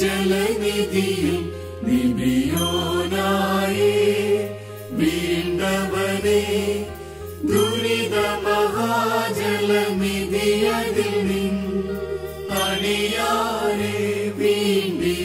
जलनिधिन्द वरे वीण्डवने महा अणियारे वीण्डी